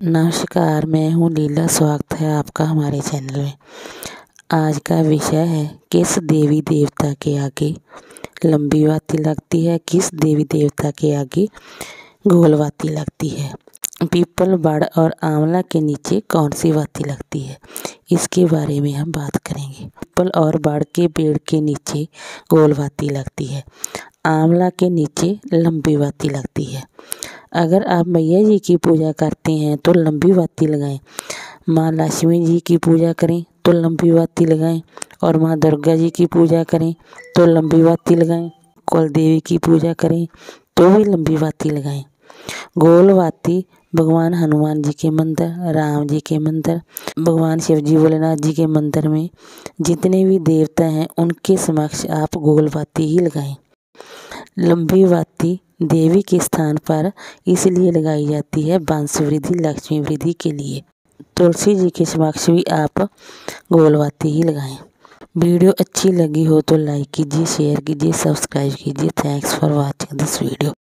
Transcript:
नमस्कार, मैं हूँ लीला स्वागत है आपका हमारे चैनल में। आज का विषय है, किस देवी देवता के आगे लंबी बाती लगती है, किस देवी देवता के आगे गोल बाती लगती है, पीपल बड़ और आंवला के नीचे कौन सी बाती लगती है, इसके बारे में हम बात करेंगे। पीपल और बड़ के पेड़ के नीचे गोल बाती लगती है, आंवला के नीचे लंबी बाती लगती है अगर आप मैया जी की पूजा करते हैं तो लंबी बाती लगाएँ। माँ लक्ष्मी जी की पूजा करें तो लंबी बाती लगाएँ। और माँ दुर्गा जी की पूजा करें तो लंबी बाती लगाएँ। कुल देवी की पूजा करें तो भी लंबी बाती लगाएँ। गोल बाती, भगवान हनुमान जी के मंदिर, राम जी के मंदिर, भगवान शिव जी, भोलेनाथ जी के मंदिर में जितने भी देवता हैं, उनके समक्ष आप गोल बाती ही लगाएँ। लंबी बाती देवी के स्थान पर इसलिए लगाई जाती है वंश वृद्धि लक्ष्मी वृद्धि के लिए। तुलसी जी के समक्ष भी आप गोलवाती ही लगाएँ। वीडियो अच्छी लगी हो तो लाइक कीजिए, शेयर कीजिए, सब्सक्राइब कीजिए। Thanks for watching this video.